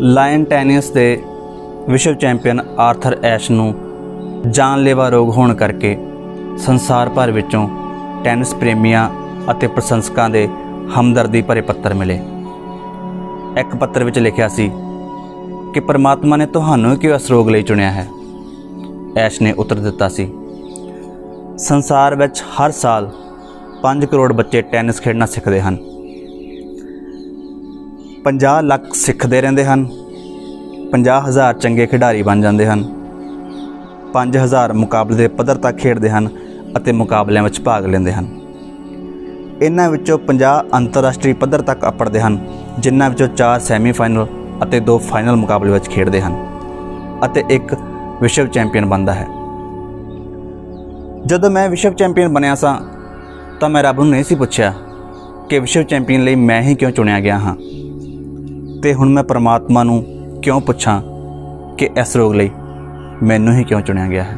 Line tennis ਦੇ ਵਿਸ਼ਵ champion Arthur ਐਸ਼ ਨੂੰ ਜਾਨਲੇਵਾ ਰੋਗ ਹੋਣ ਕਰਕੇ ਸੰਸਾਰ ਭਰ ਵਿੱਚੋਂ ਟੈਨਿਸ ਪ੍ਰੇਮੀਆਂ ਅਤੇ ਪ੍ਰਸ਼ੰਸਕਾਂ ਦੇ ਹਮਦਰਦੀ ਭਰੇ ਪੱਤਰ ਮਿਲੇ। ਇੱਕ ਪੱਤਰ ਵਿੱਚ ਲਿਖਿਆ ਸੀ ਕਿ ਪਰਮਾਤਮਾ ਨੇ ਤੁਹਾਨੂੰ ਕਿਉਂ ਇਸ ਰੋਗ ਲਈ ਚੁਣਿਆ ਹੈ? ਐਸ਼ ਨੇ ਉੱਤਰ ਦਿੱਤਾ ਸੀ, ਸੰਸਾਰ ਵਿੱਚ ਹਰ ਸਾਲ 5 ਕਰੋੜ ਬੱਚੇ ਟੈਨਿਸ ਖੇਡਣਾ ਸਿੱਖਦੇ ਹਨ। 50 ਲੱਖ ਸਿੱਖਦੇ ਰਹਿੰਦੇ ਹਨ 50000 ਚੰਗੇ ਖਿਡਾਰੀ ਬਣ ਜਾਂਦੇ ਹਨ 5000 ਮੁਕਾਬਲੇ ਦੇ ਪੱਧਰ ਤੱਕ ਖੇਡਦੇ ਹਨ ਅਤੇ ਮੁਕਾਬਲਿਆਂ ਵਿੱਚ ਭਾਗ ਲੈਂਦੇ ਹਨ। ਇਹਨਾਂ ਵਿੱਚੋਂ 50 ਅੰਤਰਰਾਸ਼ਟਰੀ ਪੱਧਰ ਤੱਕ ਅਪੜਦੇ ਹਨ, ਜਿਨ੍ਹਾਂ ਵਿੱਚੋਂ 4 ਸੈਮੀਫਾਈਨਲ ਅਤੇ 2 ਫਾਈਨਲ ਮੁਕਾਬਲੇ ਵਿੱਚ ਖੇਡਦੇ ਹਨ ਅਤੇ ਇੱਕ ਵਿਸ਼ਵ ਚੈਂਪੀਅਨ ਬਣਦਾ ਹੈ। ਜਦੋਂ ਮੈਂ ਵਿਸ਼ਵ ਚੈਂਪੀਅਨ ਬਣਿਆ ਸਾਂ, ਤਾਂ ਮੈਂ ਰੱਬ ਨੂੰ ਨਹੀਂ ਸੀ ਪੁੱਛਿਆ ਕਿ ਵਿਸ਼ਵ ਚੈਂਪੀਅਨ ਲਈ ਮੈਂ ਹੀ ਕਿਉਂ ਚੁਣਿਆ ਗਿਆ ਹਾਂ। ਤੇ ਹੁਣ ਮੈਂ ਪ੍ਰਮਾਤਮਾ ਨੂੰ ਕਿਉਂ ਪੁੱਛਾਂ ਕਿ ਇਸ ਰੋਗ ਲਈ ਮੈਨੂੰ ਹੀ ਕਿਉਂ ਚੁਣਿਆ ਗਿਆ ਹੈ?